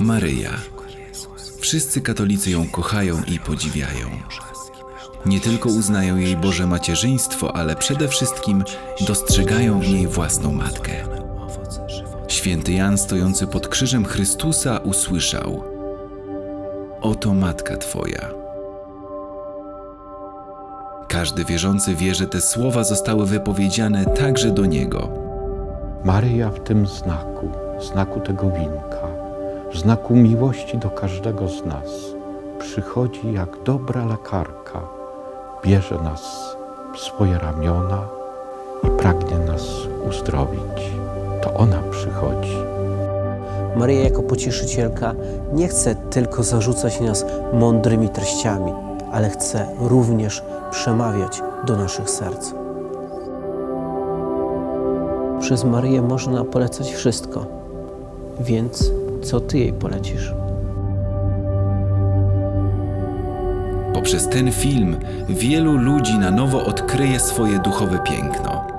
Maryja. Wszyscy katolicy ją kochają i podziwiają. Nie tylko uznają jej Boże macierzyństwo, ale przede wszystkim dostrzegają w niej własną matkę. Święty Jan stojący pod krzyżem Chrystusa usłyszał: Oto matka Twoja. Każdy wierzący wie, że te słowa zostały wypowiedziane także do niego. Maryja w tym znaku, znaku tego winka, w znaku miłości do każdego z nas, przychodzi jak dobra lekarka, bierze nas w swoje ramiona i pragnie nas uzdrowić. To ona przychodzi. Maryja jako pocieszycielka nie chce tylko zarzucać nas mądrymi treściami, ale chce również przemawiać do naszych serc. Przez Maryję można polecać wszystko, więc co Ty jej polecisz? Poprzez ten film wielu ludzi na nowo odkryje swoje duchowe piękno.